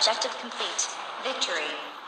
Objective complete. Victory.